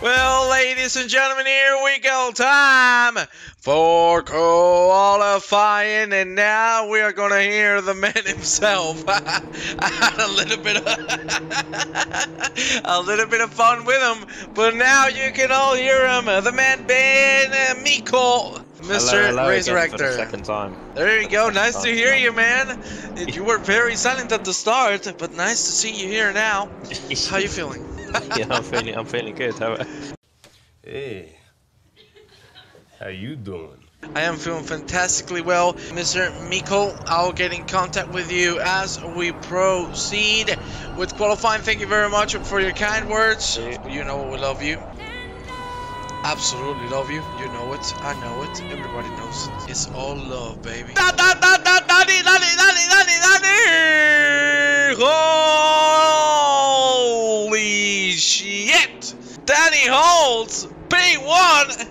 Well, ladies and gentlemen, here we go. Time for qualifying, and now we are going to hear the man himself. A little bit of a little bit of fun with him, but now you can all hear him. The man Ben Miko. Mr. Hello, hello Resurrector. second time. There you go. Nice to hear you, man. You were very silent at the start, but nice to see you here now. How are you feeling? yeah, I'm feeling, I'm feeling good. How, Hey, how you doing? I am feeling fantastically well. Mr. Miko, I'll get in contact with you as we proceed with qualifying. Thank you very much for your kind words. You know we love you. Absolutely love you. You know it. I know it. Everybody knows it. It's all love, baby. Da, da, da, da, Danny, Danny, Danny, Danny, Danny! Holy shit! Danny Holtz, P1!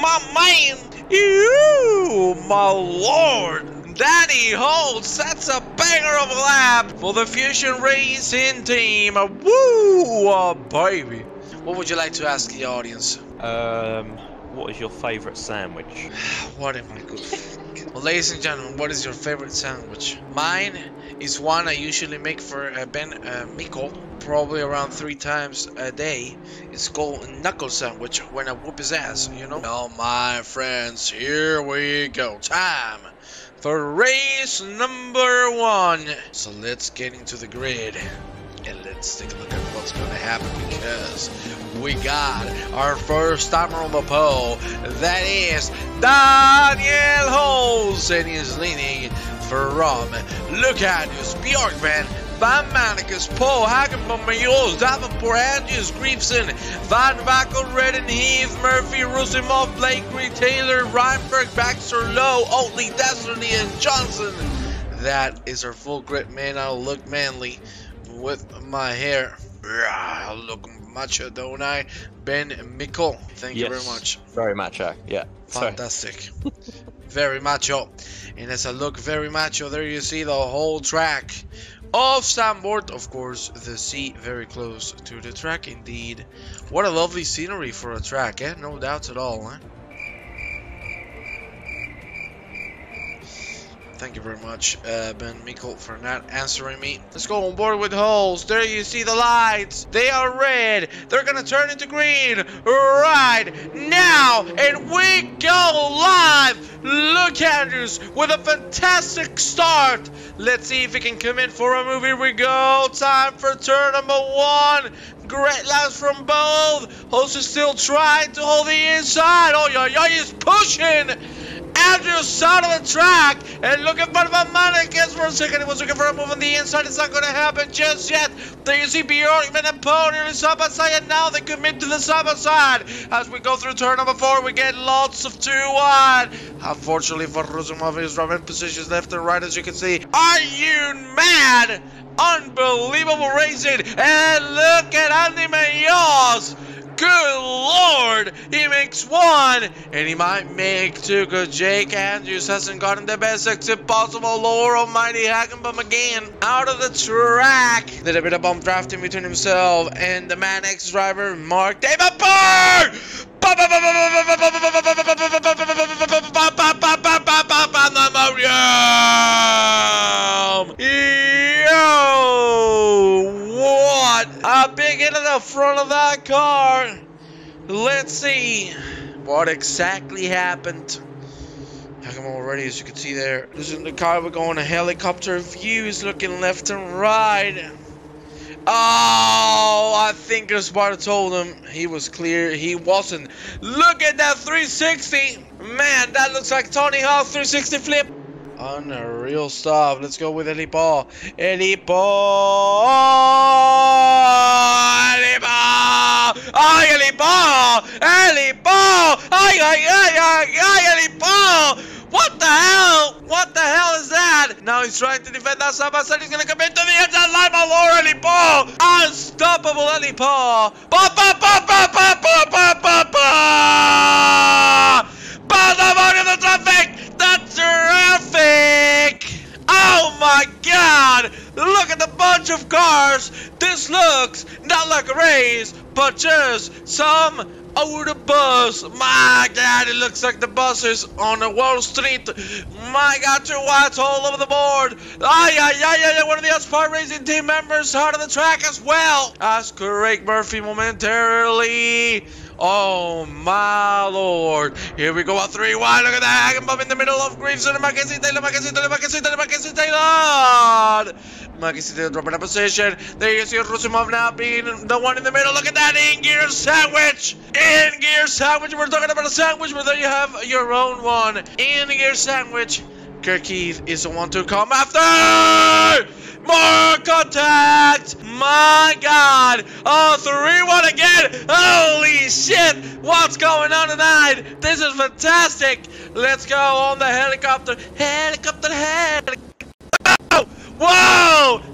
My man! You, my lord! Danny Holtz, that's a banger of a lap for the Fusion Racing team. Woo, uh, baby. What would you like to ask the audience? Um, what is your favourite sandwich? What am I good? well, ladies and gentlemen, what is your favorite sandwich? Mine is one I usually make for uh, Ben uh, Miko, probably around three times a day. It's called knuckle sandwich when I whoop his ass, you know? Now, my friends, here we go. Time for race number one. So let's get into the grid. And let's take a look at what's going to happen because we got our first timer on the pole. That is Daniel Holz, and he's leaning from Lucanius, Bjorkman, Van Manicus, Paul Hagenbaum, Mayos, Davenport, Andrews, Griefson, Van Wackel, Redden, Heath, Murphy, Rusimov, Blake, Taylor, Reinberg, Baxter, Lowe, Oatley, Destiny, and Johnson. That is our full grit man. I'll look manly with my hair. I look macho, don't I? Ben Mikkel, thank you very much. Very macho. Yeah. Fantastic. very macho. And as I look very macho, there you see the whole track of Zandvoort. Of course, the sea very close to the track indeed. What a lovely scenery for a track, eh? No doubts at all, eh? Thank you very much, uh, Ben Mikkel, for not answering me. Let's go on board with holes. There you see the lights. They are red. They're gonna turn into green right now. And we go live. Look, Andrews, with a fantastic start. Let's see if we can come in for a move. Here we go. Time for turn number one. Great laps from both. Host is still trying to hold the inside. Oh, yeah, yeah, he's pushing. Andrews out of the track and looking for the money. Guess for a second he was looking for a move on the inside. It's not going to happen just yet. There you see Bjorkman and Pony on the side by side, and now they commit to the side by side. As we go through turn number four, we get lots of two wide. Unfortunately for Rusimov, his driving positions left and right, as you can see. Are you mad? Unbelievable racing. And look at Andy Mayos. Good lord! He makes one! And he might make two because Jake Andrews hasn't gotten the best exit possible. Lord almighty Hagenbaum again. Out of the track! Did a bit of bump drafting between himself and the Man X driver, Mark Davenport! Yo! Hit in the front of that car. Let's see what exactly happened. I'm already, as you can see there. This is the car. We're going a helicopter view. He's looking left and right. Oh, I think Esparta told him he was clear. He wasn't. Look at that 360. Man, that looks like Tony Hawk's 360 flip. Unreal stuff. Let's go with Eli Paul. Eli Paul. Eli Paul. Ay, Eli Paul. Eli Paul. Ay, ay, ay, ay, ay, Paul. What the hell? What the hell is that? Now he's trying to defend that side by side. He's gonna come into the inside line. My lord, Eli Paul. Unstoppable Eli Paul. Ba, ba, ba, ba, ba, ba, ba, ba, ba. cars, This looks not like a race, but just some Oh, older bus. My God, it looks like the buses on the Wall Street. My God, two whites all over the board. Ay, ay, ay, ay, ay, one of the Aspire Racing team members out of the track as well. As Craig Murphy momentarily. Oh my lord. Here we go, a three wide. Look at that. Hagenbaum in the middle of Greaves and Mackenzie Taylor, Mackenzie Taylor, Mackenzie Taylor, Mackenzie Taylor. Mackenzie Taylor dropping a position. There you see Rusimov now being the one in the middle. Look at that in gear sandwich. In gear sandwich. We're talking about a sandwich, but there you have your own one. In gear sandwich. Kirkeith is the one to come after. More contact! My god! Oh, 3-1 again! Holy shit! What's going on tonight? This is fantastic! Let's go on the helicopter. Helicopter, helicopter. Oh! Whoa!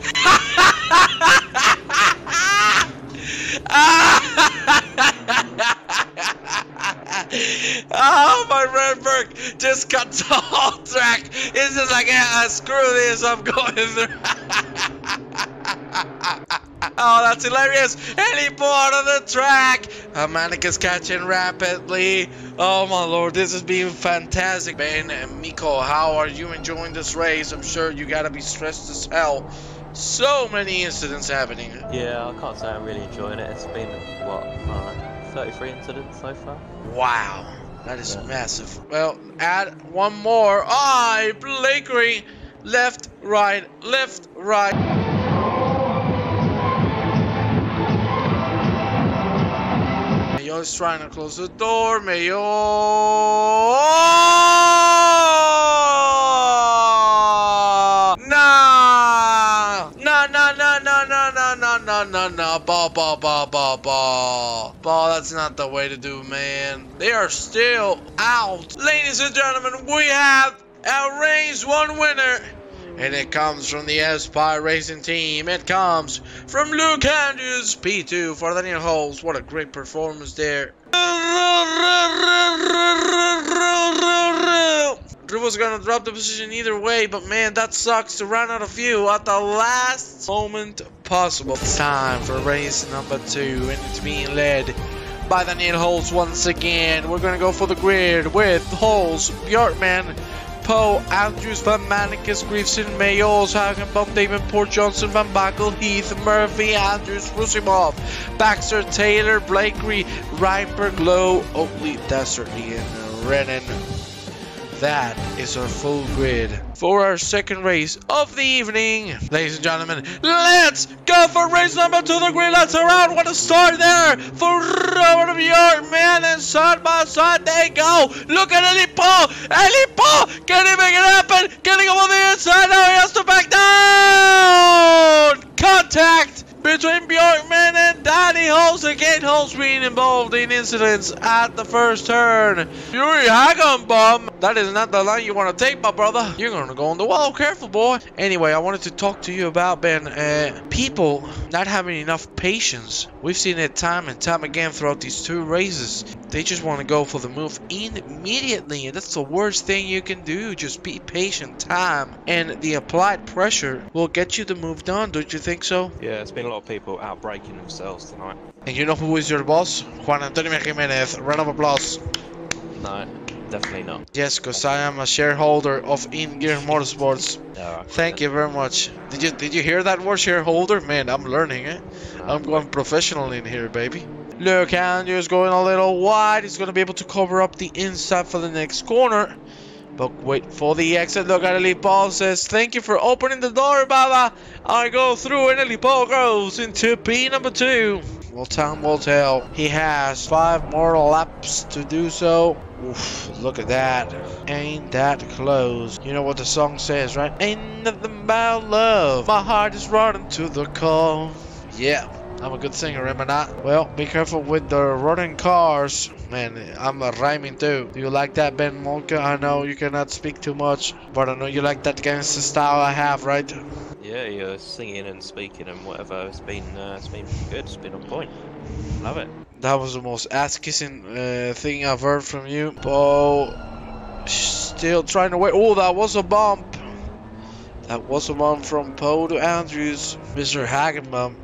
Ah. oh, my Redberg just cut the whole track. It's just like, yeah, uh, screw this, I'm going through. oh, that's hilarious. And he pulled on the track. Manica's catching rapidly. Oh, my lord, this has been fantastic. Ben and Miko, how are you enjoying this race? I'm sure you gotta be stressed as hell. So many incidents happening. Yeah, I can't say I'm really enjoying it. It's been, what, uh, 33 incidents so far? Wow, that is Yeah. massive. Well, add one more. I, Blakery, left, right, left, right. Mayo is trying to close the door. Mayo. Nah. Nah, nah, nah, nah, nah, nah, nah, nah, Ball, ball, ball, ball, ball. Ball, that's not the way to do, man. They are still out. Ladies and gentlemen, we have race one winner. And it comes from the Aspire Racing Team. It comes from Luke Andrews, P2 for Daniel Holes. What a great performance there. Drew gonna drop the position either way, but man, that sucks to run out of fuel at the last moment possible. It's time for race number two, and it's being led by Daniel Holes once again. We're gonna go for the grid with Holes, Bjorkman, Poe, Andrews, Van Manicus, Griefson, Mayos, Hagenbaum, Port, Johnson, Van Backel, Heath, Murphy, Andrews, Rusimov, Baxter, Taylor, Blakely, Reinberg, Lowe, Oakley, Desert, Ian, Renan. That is our full grid for our second race of the evening. Ladies and gentlemen, let's go for race number two. The grid lights are out. What a start there for Robert man. And side by side they go. Look at Eli Paul. Eli Paul. Can he make it happen? Getting on the inside. Now he has to back down. Contact between Bjorkman and Danny Holmes. Again, Holmes being involved in incidents at the first turn. Yuri Hagenbaum. That is not the line you want to take, my brother. You're going to go on the wall. Careful, boy. Anyway, I wanted to talk to you about, Ben, uh, people not having enough patience. We've seen it time and time again throughout these two races. They just want to go for the move immediately, and that's the worst thing you can do. Just be patient. Time and the applied pressure will get you the move done. Don't you think so? Yeah, it's been a lot of people out breaking themselves tonight. And you know who is your boss? Juan Antonio Jimenez. Round of applause. No, definitely not. Yes, because I am a shareholder of InGear Motorsports. No, Thank you very much. Did you did you hear that word shareholder? Man, I'm learning it. I'm going professional in here, baby. Look, Andrew's going a little wide. He's going to be able to cover up the inside for the next corner. But wait for the exit. Look at Paul says, Thank you for opening the door, Baba. I go through and Eli Paul goes into P number two. Well, time will tell. He has five more laps to do so. Oof, look at that. Ain't that close. You know what the song says, right? Ain't nothing about love. My heart is running to the call. Yeah. I'm a good singer, am I not? Well, be careful with the running cars. Man, I'm a rhyming too. Do you like that, Ben Molka? I know you cannot speak too much, but I know you like that gangster style I have, right? Yeah, you're singing and speaking and whatever. It's been, uh, it's been good. It's been on point. Love it. That was the most ass-kissing uh, thing I've heard from you. Poe, still trying to wait. Oh, that was a bump. That was a bump from Poe to Andrews. Mr. Hagenbaum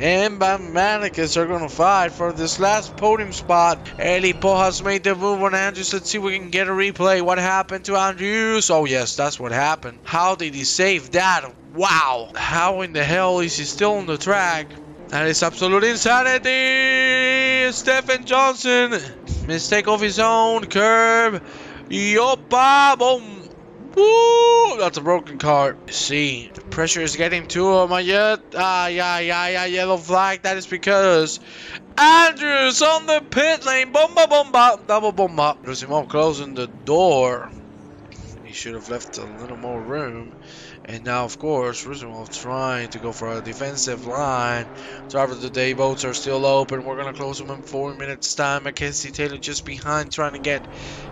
and Bamanicus are gonna fight for this last podium spot. Eli has made the move on Andrews. Let's see if we can get a replay. What happened to Andrews? Oh yes, that's what happened. How did he save that? Wow. How in the hell is he still on the track? That is absolute insanity! Stephen Johnson! Mistake of his own. Curb. Yopa! Boom! Woo! That's a broken car. See, the pressure is getting to him yet. Ah, yeah, yeah, yeah, yellow flag. That is because Andrews on the pit lane. Bomba, bomba, double bomba. Rusimov closing the door. He should have left a little more room. And now, of course, Roosevelt trying to go for a defensive line. Driver of the day boats are still open. We're going to close them in four minutes time. Mackenzie Taylor just behind trying to get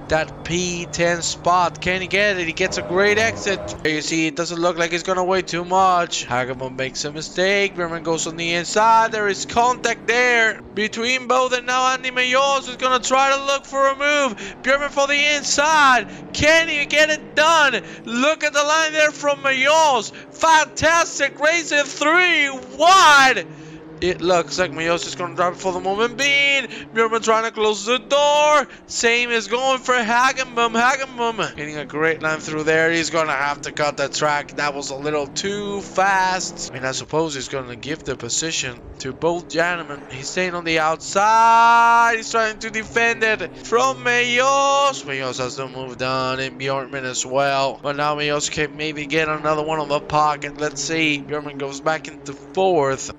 that P10 spot. Can he get it? He gets a great exit. There you see, it doesn't look like he's going to weigh too much. Hageman makes a mistake. Berman goes on the inside. There is contact there between both. And now Andy Mayos is going to try to look for a move. Bjorkman for the inside. Can he get it done? Look at the line there from Mayos. Fantastic race in three wide. It looks like Mayos is to drop it for the moment being. Muirman trying to close the door. Same is going for Hagenbaum. Hagenbaum getting a great line through there. He's going to have to cut the track. That was a little too fast. I mean, I suppose he's going to give the position to both gentlemen. He's staying on the outside. He's trying to defend it from Mayos. Mayos has to move down and Bjorkman as well. But now Mayos can maybe get another one on the pocket. Let's see. Bjorkman goes back into fourth.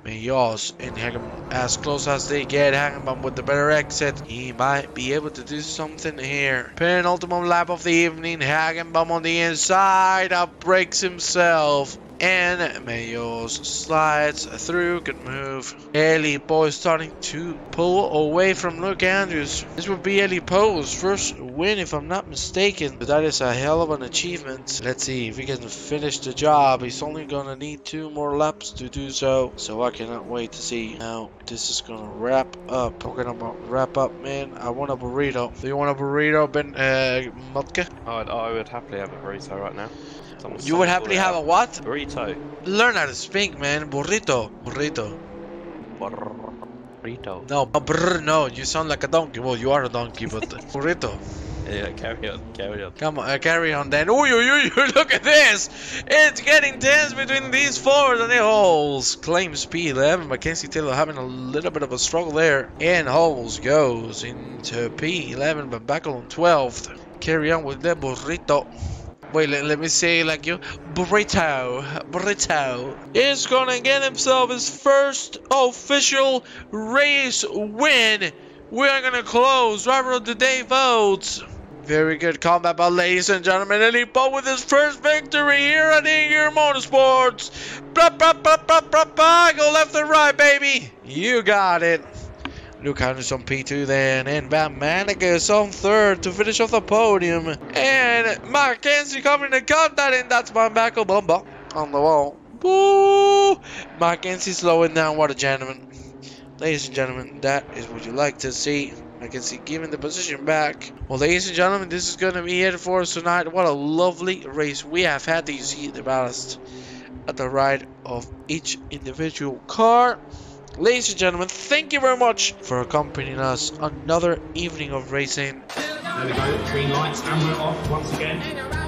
And Hagenbaum as close as they get. Hagenbaum with the better exit. He might be able to do something here. Penultimate lap of the evening. Hagenbaum on the inside. Up breaks himself and Mayos slides through. Good move. Eli Poe starting to pull away from Luke Andrews. This would be Eli Poe's first win if I'm not mistaken. But that is a hell of an achievement. Let's see if he can finish the job. He's only gonna need two more laps to do so. So I cannot wait to see how this is gonna wrap up. Talking about wrap up, man. I want a burrito. Do you want a burrito, Ben uh, Motke? I'd, I would happily have a burrito right now. Someone You would happily have a what? burrito. Learn how to speak, man. Burrito. Burrito. Burrito. No, brr, no. You sound like a donkey. Well, you are a donkey, but burrito. Yeah, carry on, carry on. Come on, uh, carry on then. Ooh, you, ooh, ooh, look at this. It's getting tense between these fours and the holes. Claims P11. Mackenzie Taylor having a little bit of a struggle there. And holes goes into P11, but back on 12th. Carry on with the burrito. Wait, let, let me say like you. Burrito. Burrito. Is gonna get himself his first official race win. We are gonna close. Driver of the day votes. Very good combat but ladies and gentlemen. He Poe with his first victory here at InGear Motorsports. Blah, blah, blah, blah, blah, blah. Go left and right, baby. You got it. Luke Anderson on P2 then, and Van Manicus on third to finish off the podium. And Mackenzie coming to cut that in. That's my Michael Bumba on the wall. Boo! Mackenzie slowing down. What a gentleman. Ladies and gentlemen, that is what you like to see. Mackenzie giving the position back. Well, ladies and gentlemen, this is going to be it for us tonight. What a lovely race we have had. You see the ballast at the right of each individual car. Ladies and gentlemen, thank you very much for accompanying us another evening of racing. There we go, green lights, amber off once again.